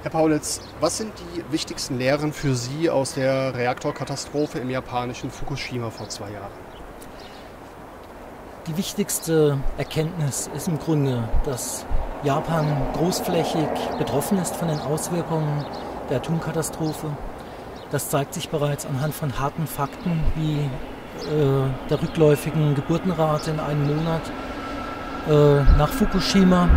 Herr Paulitz, was sind die wichtigsten Lehren für Sie aus der Reaktorkatastrophe im japanischen Fukushima vor zwei Jahren? Die wichtigste Erkenntnis ist im Grunde, dass Japan großflächig betroffen ist von den Auswirkungen der Atomkatastrophe. Das zeigt sich bereits anhand von harten Fakten wie äh, der rückläufigen Geburtenrate in einem Monat äh, nach Fukushima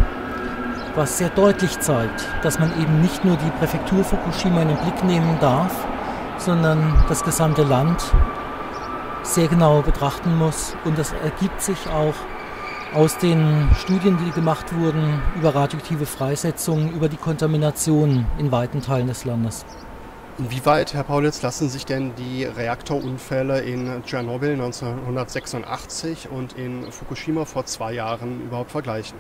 was sehr deutlich zeigt, dass man eben nicht nur die Präfektur Fukushima in den Blick nehmen darf, sondern das gesamte Land sehr genau betrachten muss. Und das ergibt sich auch aus den Studien, die gemacht wurden über radioaktive Freisetzungen, über die Kontamination in weiten Teilen des Landes. Inwieweit, Herr Paulitz, lassen sich denn die Reaktorunfälle in Tschernobyl 1986 und in Fukushima vor zwei Jahren überhaupt vergleichen?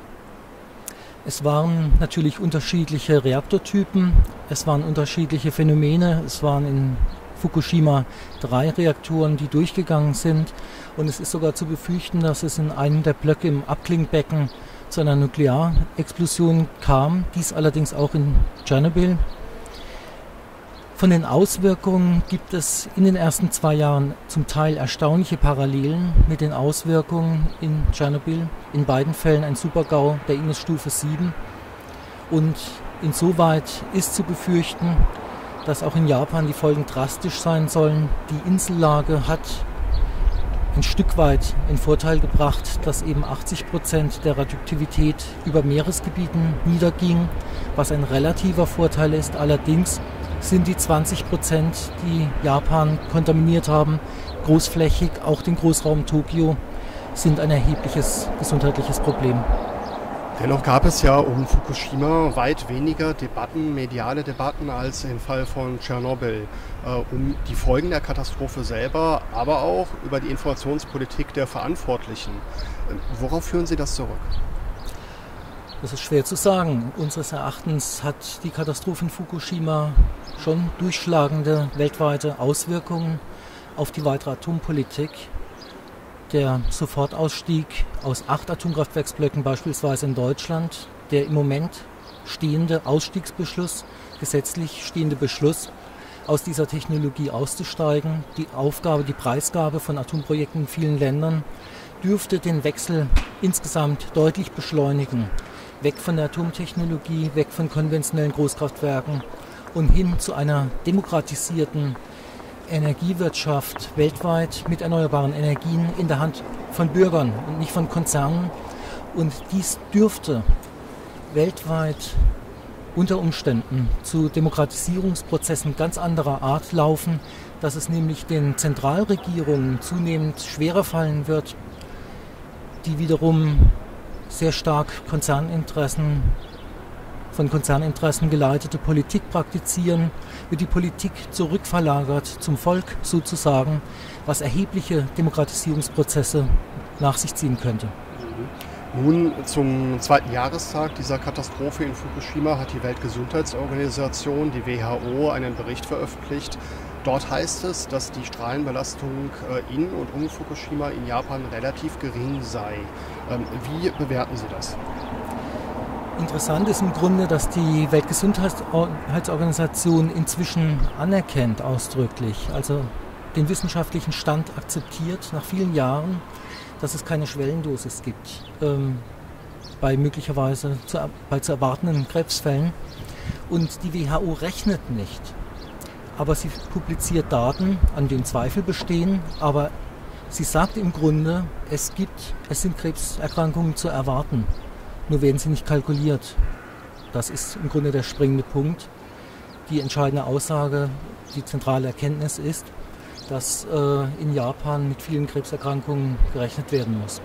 Es waren natürlich unterschiedliche Reaktortypen, es waren unterschiedliche Phänomene, es waren in Fukushima drei Reaktoren, die durchgegangen sind. Und es ist sogar zu befürchten, dass es in einem der Blöcke im Abklingbecken zu einer Nuklearexplosion kam, dies allerdings auch in Tschernobyl von den Auswirkungen gibt es in den ersten zwei Jahren zum Teil erstaunliche Parallelen mit den Auswirkungen in Tschernobyl. In beiden Fällen ein Supergau der Innesstufe 7. Und insoweit ist zu befürchten, dass auch in Japan die Folgen drastisch sein sollen. Die Insellage hat ein Stück weit in Vorteil gebracht, dass eben 80 Prozent der Radioaktivität über Meeresgebieten niederging, was ein relativer Vorteil ist. Allerdings sind die 20 Prozent, die Japan kontaminiert haben, großflächig, auch den Großraum Tokio, sind ein erhebliches gesundheitliches Problem. Dennoch gab es ja um Fukushima weit weniger Debatten, mediale Debatten als im Fall von Tschernobyl, äh, um die Folgen der Katastrophe selber, aber auch über die Informationspolitik der Verantwortlichen. Äh, worauf führen Sie das zurück? Das ist schwer zu sagen. Unseres Erachtens hat die Katastrophe in Fukushima schon durchschlagende weltweite Auswirkungen auf die weitere Atompolitik. Der Sofortausstieg aus acht Atomkraftwerksblöcken beispielsweise in Deutschland, der im Moment stehende Ausstiegsbeschluss, gesetzlich stehende Beschluss, aus dieser Technologie auszusteigen, die Aufgabe, die Preisgabe von Atomprojekten in vielen Ländern, dürfte den Wechsel insgesamt deutlich beschleunigen weg von der Atomtechnologie, weg von konventionellen Großkraftwerken und hin zu einer demokratisierten Energiewirtschaft weltweit mit erneuerbaren Energien in der Hand von Bürgern und nicht von Konzernen. Und dies dürfte weltweit unter Umständen zu Demokratisierungsprozessen ganz anderer Art laufen, dass es nämlich den Zentralregierungen zunehmend schwerer fallen wird, die wiederum sehr stark Konzerninteressen, von Konzerninteressen geleitete Politik praktizieren, wird die Politik zurückverlagert zum Volk sozusagen, was erhebliche Demokratisierungsprozesse nach sich ziehen könnte. Nun zum zweiten Jahrestag dieser Katastrophe in Fukushima hat die Weltgesundheitsorganisation, die WHO, einen Bericht veröffentlicht, Dort heißt es, dass die Strahlenbelastung äh, in und um Fukushima in Japan relativ gering sei. Ähm, wie bewerten Sie das? Interessant ist im Grunde, dass die Weltgesundheitsorganisation inzwischen anerkennt ausdrücklich, also den wissenschaftlichen Stand akzeptiert nach vielen Jahren, dass es keine Schwellendosis gibt ähm, bei möglicherweise zu, bei zu erwartenden Krebsfällen. Und die WHO rechnet nicht aber sie publiziert Daten, an denen Zweifel bestehen, aber sie sagt im Grunde, es gibt, es sind Krebserkrankungen zu erwarten, nur werden sie nicht kalkuliert. Das ist im Grunde der springende Punkt. Die entscheidende Aussage, die zentrale Erkenntnis ist, dass äh, in Japan mit vielen Krebserkrankungen gerechnet werden muss.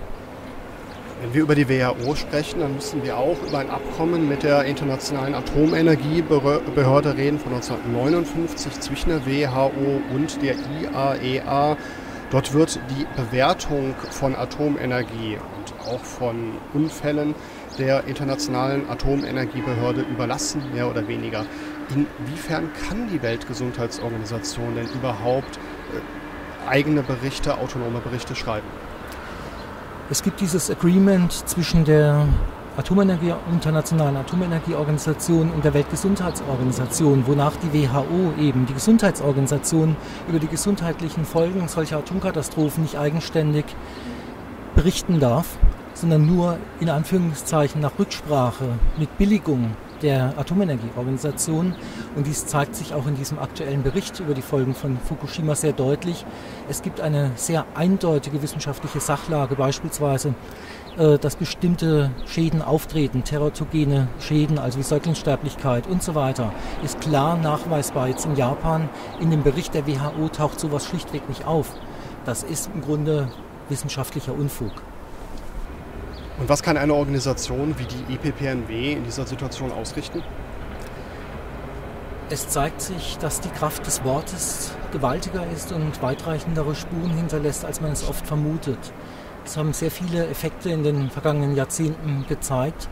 Wenn wir über die WHO sprechen, dann müssen wir auch über ein Abkommen mit der Internationalen Atomenergiebehörde reden von 1959 zwischen der WHO und der IAEA. E Dort wird die Bewertung von Atomenergie und auch von Unfällen der Internationalen Atomenergiebehörde überlassen, mehr oder weniger. Inwiefern kann die Weltgesundheitsorganisation denn überhaupt eigene Berichte, autonome Berichte schreiben? Es gibt dieses Agreement zwischen der Atomenergie, Internationalen Atomenergieorganisation und der Weltgesundheitsorganisation, wonach die WHO eben, die Gesundheitsorganisation, über die gesundheitlichen Folgen solcher Atomkatastrophen nicht eigenständig berichten darf, sondern nur in Anführungszeichen nach Rücksprache mit Billigung der Atomenergieorganisation. Und dies zeigt sich auch in diesem aktuellen Bericht über die Folgen von Fukushima sehr deutlich. Es gibt eine sehr eindeutige wissenschaftliche Sachlage, beispielsweise äh, dass bestimmte Schäden auftreten, teratogene Schäden, also wie Säuglingssterblichkeit und so weiter, ist klar nachweisbar. Jetzt in Japan, in dem Bericht der WHO taucht sowas schlichtweg nicht auf. Das ist im Grunde wissenschaftlicher Unfug. Und was kann eine Organisation wie die EPPNW in dieser Situation ausrichten? Es zeigt sich, dass die Kraft des Wortes gewaltiger ist und weitreichendere Spuren hinterlässt, als man es oft vermutet. Es haben sehr viele Effekte in den vergangenen Jahrzehnten gezeigt,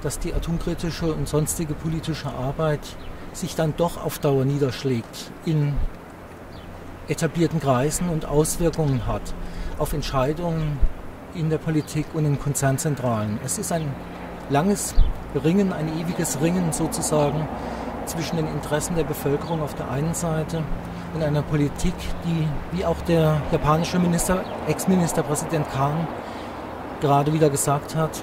dass die atomkritische und sonstige politische Arbeit sich dann doch auf Dauer niederschlägt in etablierten Kreisen und Auswirkungen hat auf Entscheidungen in der Politik und in Konzernzentralen. Es ist ein langes Ringen, ein ewiges Ringen sozusagen zwischen den Interessen der Bevölkerung auf der einen Seite in einer Politik, die, wie auch der japanische Minister, Ex-Ministerpräsident Khan gerade wieder gesagt hat,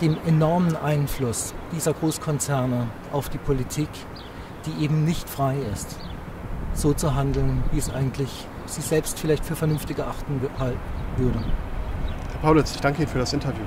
dem enormen Einfluss dieser Großkonzerne auf die Politik, die eben nicht frei ist, so zu handeln, wie es eigentlich sie selbst vielleicht für vernünftig erachten würde. Paulitz, ich danke Ihnen für das Interview.